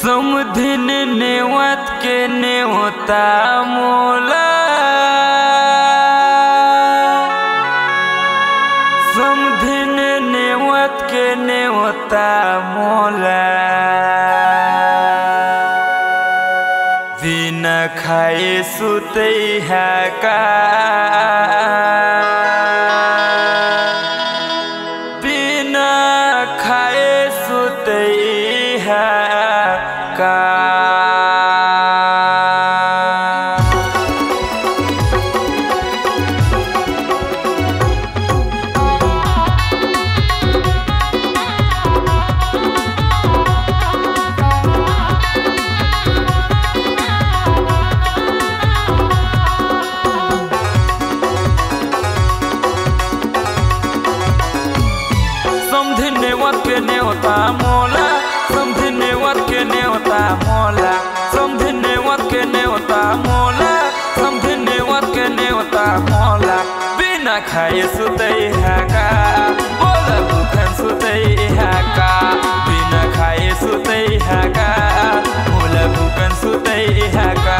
समधिन नेवत के नेवता मोला। समधिन नेवत के नेवता मोला। दिन खाए सुते है का खाए सुते है का बोला भूखन सुते बिना खाए सुते है का बोला भूखन सुते है का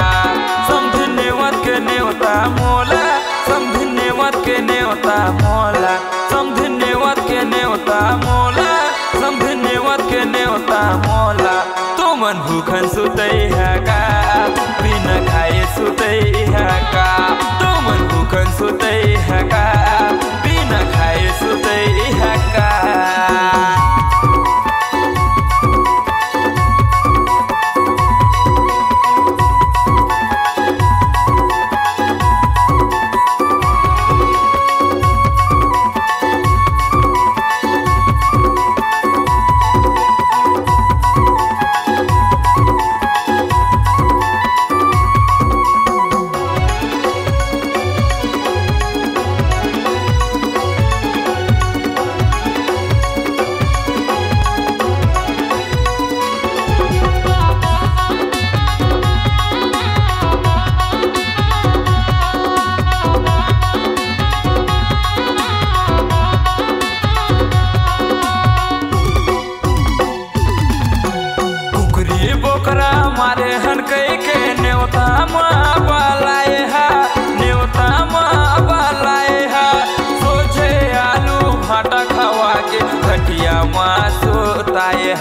समधि नेवत के नेवता मोला समधि नेवत के नेवता मोला समधि नेवत के नेवता मोला समधि नेवत के नेवता मोला तो मन भूखन सुते है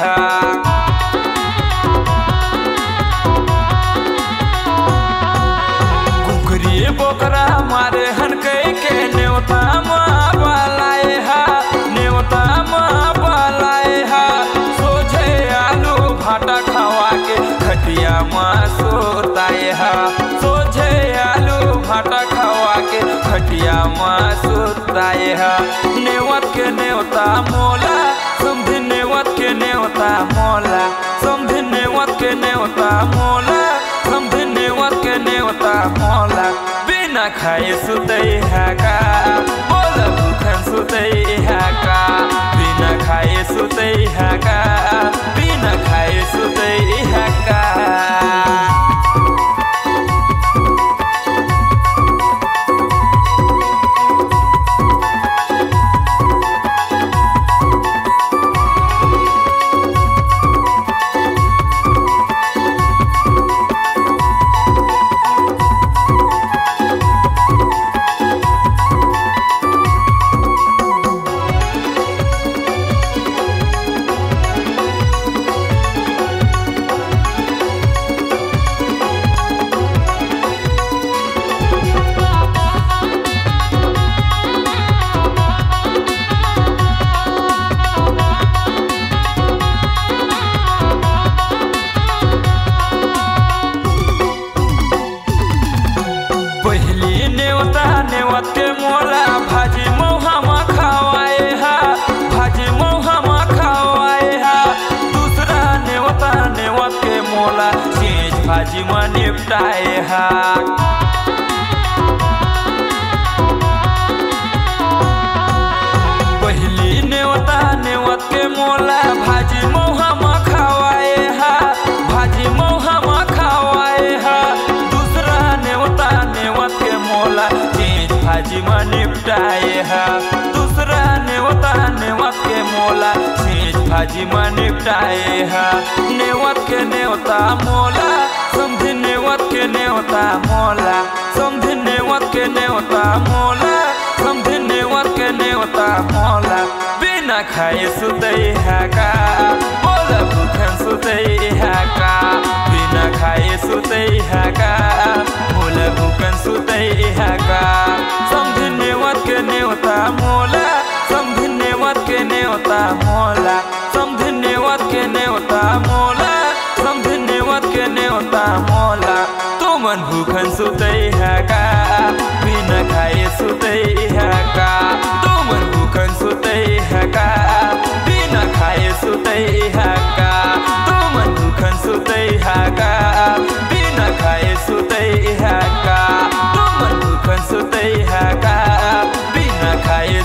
Música के खटिया माँ सोताए हा नेवत के नेवता मोला समधि नेवत के नेवता मोला। समधि नेवत के नेवता मोला समधि नेवत के नेवता मोला। बिना खाए सुते है का बोला भूखन सुते है का बिना खाए सुते है का बिना खाए सुते के मोला भाजी मौहामा खावाए हा भाजी मौहामा खावाए हा। दूसरा नेवता नेवत के मोला चीज भाजी में निपटाए हा। भाजी निपटाए हा। दूसरा नेवता नेवत के मोला चीज़ भाजी निपटाए हा। नेवत के नेवता मोला समझे नेवत के नेवता मोला समझे नेवत के नेवता मोला समझे नेवत के नेवता मोला। बिना खाए सुतै हाका बोला सुतै हाका मोला भुकन सुतै हाका। सम्झिने वत्के नेउता मोला सम्झिने वत्के नेउता मोला।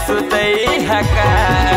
सुतै ढका